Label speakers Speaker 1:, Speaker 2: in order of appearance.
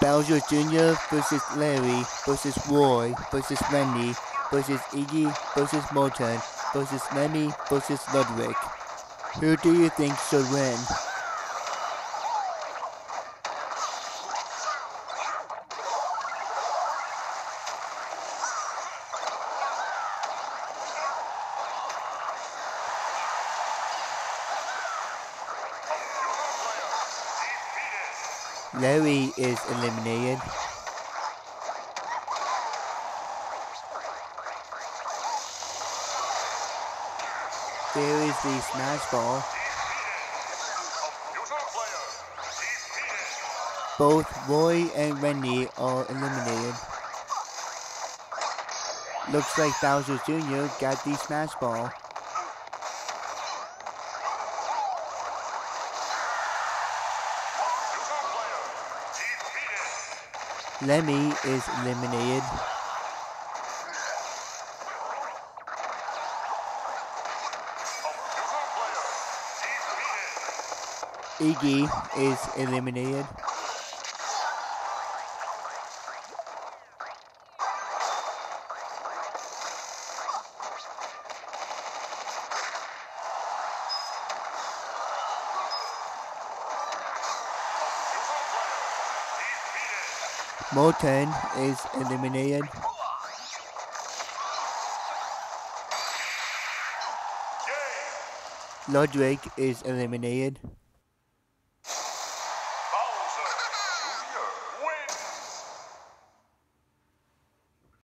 Speaker 1: Bowser Jr. versus Larry versus Roy versus Wendy versus Iggy versus Morton versus Lemmy versus Ludwig. Who do you think should win? Larry is eliminated. There is the smash ball. Both Roy and Wendy are eliminated. Looks like Bowser Jr. got the smash ball. Lemmy is eliminated. Iggy is eliminated. Morton is eliminated. Ludwig is eliminated.